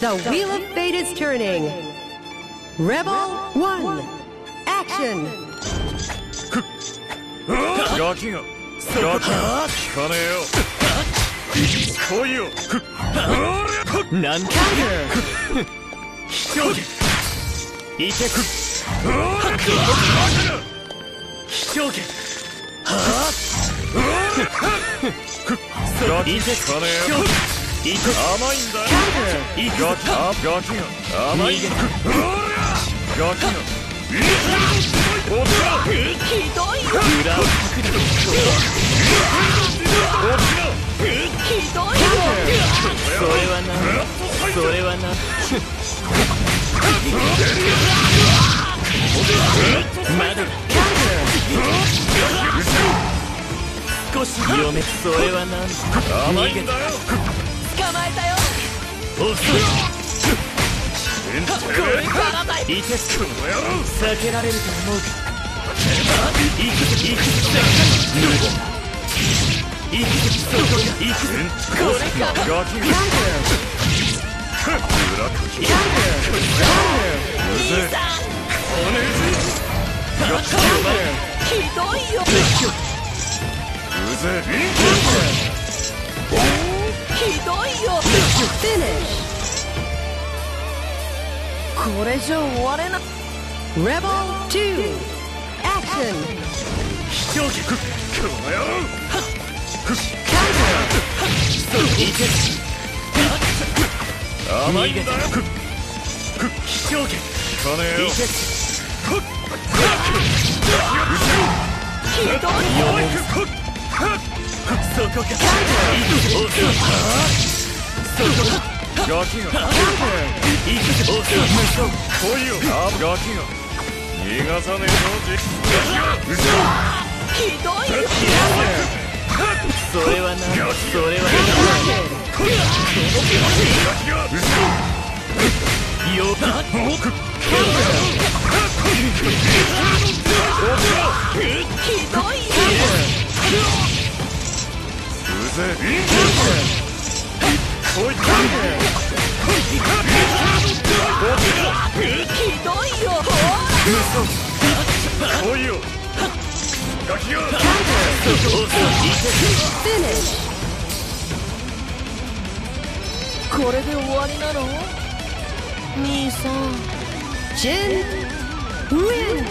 The wheel of fate is turning. Rebel 1. Action! ガキがガキが聞かねえよ来いよくなんと Counter! 卑怯言いてく卑怯ガキ聞かねえよ言 いて甘いんだよ。Counter! いいガキガキが甘いんだよ。ガキがおっひどいよ。裏をかくなひどいよ。それはなそれはなまだ少し読めそれはな甘いんだよ。捕よ遅いいてつく避けられると思うか？いくぞいくぞ無駄いくぞそこがいくぞこれかガキが Counter! 裏かき Counter! Counter! うぜえひどいよこれじゃ終われな。Rebel 2. Action! 卑怯鬼この野郎 Counter! いて甘いんだよ卑怯鬼聞かねえよいてひどい。よそこかいくぞそこかガキが来いよガキが逃がさねえぞひどいよ。それはなそれはなよだひどいようぜこれで終わりなの？兄さん。Jin win!